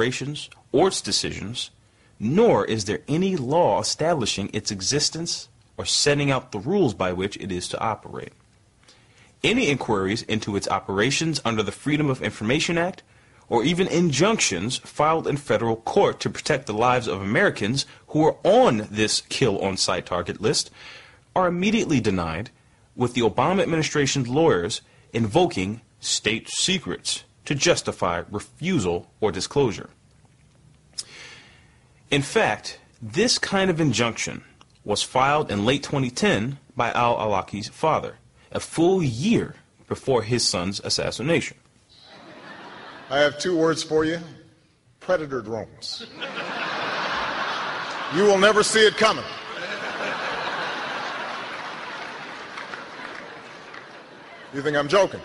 operations or its decisions, nor is there any law establishing its existence or setting out the rules by which it is to operate. Any inquiries into its operations under the Freedom of Information Act, or even injunctions filed in federal court to protect the lives of Americans who are on this kill on sight target list, are immediately denied, with the Obama administration's lawyers invoking state secrets to justify refusal or disclosure. In fact, this kind of injunction was filed in late 2010 by al-Awlaki's father, a full year before his son's assassination. I have two words for you predator drones. You will never see it coming. You think I'm joking?